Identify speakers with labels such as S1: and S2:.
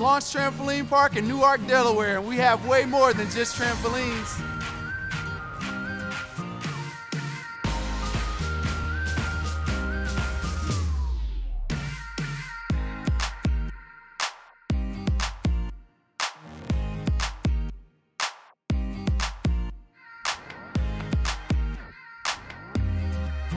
S1: launched Launch Trampoline Park in Newark, Delaware, and we have way more than just trampolines.